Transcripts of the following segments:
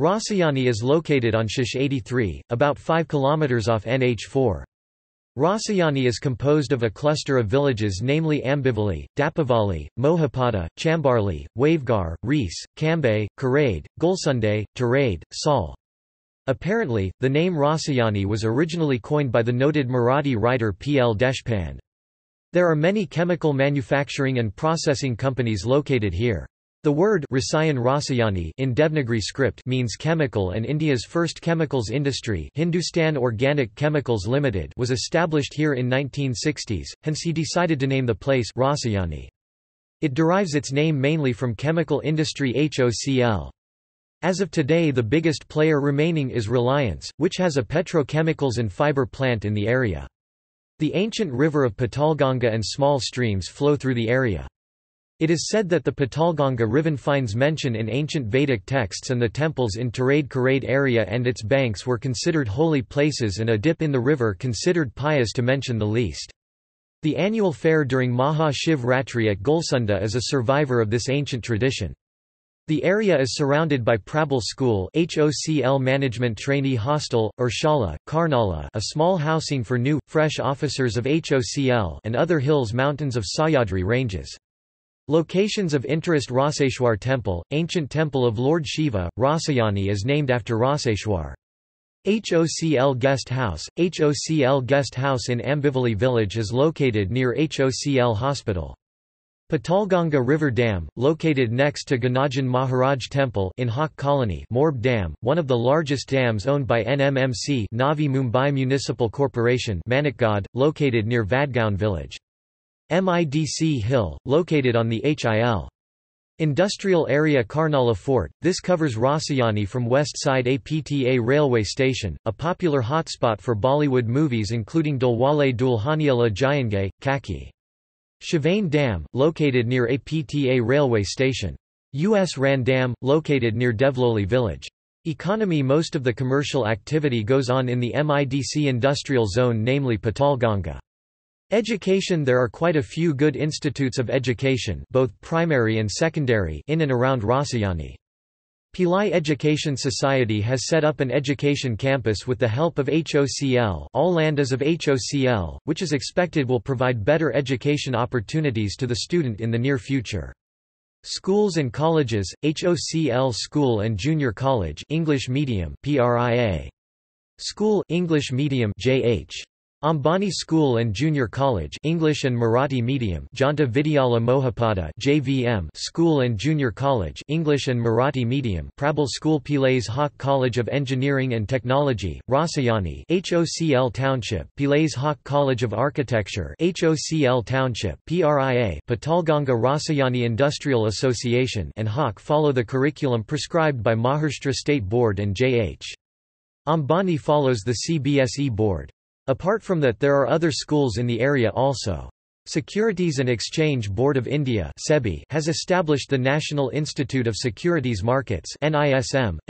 Rasayani is located on Shish 83, about 5 km off NH4. Rasayani is composed of a cluster of villages namely Ambivali, Dapivali, Mohopada, Chambarli, Waveghar, Rees, Kambe, Karade, Gulsunde, Turade, Sawle. Apparently, the name Rasayani was originally coined by the noted Marathi writer P. L. Deshpande. There are many chemical manufacturing and processing companies located here. The word Rasayan Rasayani in Devanagari script means chemical and India's first chemicals industry Hindustan Organic Chemicals Limited was established here in 1960s, hence he decided to name the place Rasayani. It derives its name mainly from chemical industry HOCL. As of today the biggest player remaining is Reliance, which has a petrochemicals and fiber plant in the area. The ancient river of Patalganga and small streams flow through the area. It is said that the Patalganga River finds mention in ancient Vedic texts and the temples in Turade Karade area and its banks were considered holy places and a dip in the river considered pious to mention the least. The annual fair during Maha Shiv Ratri at Gulsunde is a survivor of this ancient tradition. The area is surrounded by Prabal School HOCL Management Trainee Hostel, Urshala, Karnala a small housing for new, fresh officers of HOCL and other hills mountains of Sahyadri ranges. Locations of interest Raseshwar Temple, ancient temple of Lord Shiva, Rasayani is named after Raseshwar. HOCL Guest House HOCL Guest House in Ambivali village is located near HOCL Hospital. Patalganga River Dam, located next to Gajanan Maharaj Temple in HOC Colony Morbe Dam, one of the largest dams owned by NMMC Navi Mumbai Municipal Corporation Manikgad, located near Vadgaon village. MIDC Hill, located on the HIL. Industrial area Karnala Fort, this covers Rasayani from west side APTA railway station, a popular hotspot for Bollywood movies including Dilwale Dulhaniya Jayenge, Kaki. Shivane Dam, located near APTA railway station. U.S. Ran Dam, located near Devloli village. Economy Most of the commercial activity goes on in the MIDC industrial zone namely Patalganga. Education There are quite a few good institutes of education both primary and secondary in and around Rasayani. Pillai Education Society has set up an education campus with the help of HOCL all of HOCL, which is expected will provide better education opportunities to the student in the near future. Schools and colleges, HOCL School and Junior College English Medium PRIA. School English Medium JH. Ambani School and Junior College English and Marathi Medium Janta Vidyala Mohopada JVM School and Junior College English and Marathi Medium Prabal School Pillais HOC College of Engineering and Technology Rasayani HOCL Township Pillais HOC College of Architecture HOCL Township PRIA Patalganga Rasayani Industrial Association and HOC follow the curriculum prescribed by Maharashtra State Board and JH Ambani follows the CBSE board Apart from that there are other schools in the area also. Securities and Exchange Board of India has established the National Institute of Securities Markets an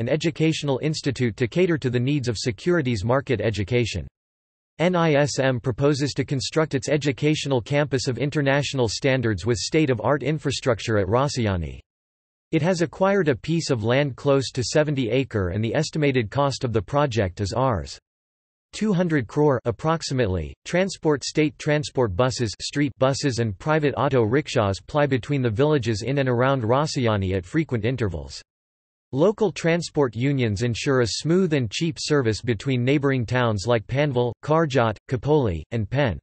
educational institute to cater to the needs of securities market education. NISM proposes to construct its educational campus of international standards with state-of-art infrastructure at Rasayani. It has acquired a piece of land close to 70 acre and the estimated cost of the project is Rs. 200 crore approximately. Transport state transport buses, street buses and private auto rickshaws ply between the villages in and around Rasayani at frequent intervals. Local transport unions ensure a smooth and cheap service between neighbouring towns like Panvel, Karjat, Khopoli, and Pen.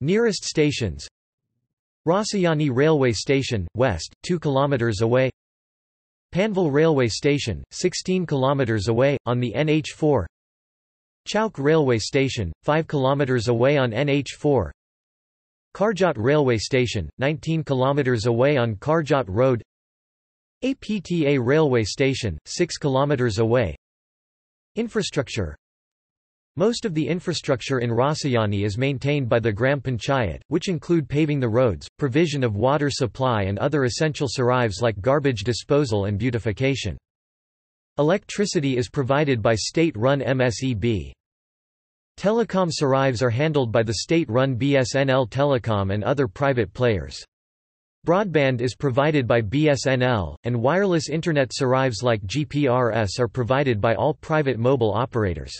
Nearest stations Rasayani Railway Station, west, 2 km away Panvel Railway Station, 16 km away, on the NH4 Chowk Railway Station, 5 km away on NH4 Karjat Railway Station, 19 km away on Karjat Road APTA Railway Station, 6 km away Infrastructure Most of the infrastructure in Rasayani is maintained by the Gram Panchayat, which include paving the roads, provision of water supply and other essential survives like garbage disposal and beautification. Electricity is provided by state-run MSEB. Telecom survives are handled by the state-run BSNL Telecom and other private players. Broadband is provided by BSNL, and wireless Internet services like GPRS are provided by all private mobile operators.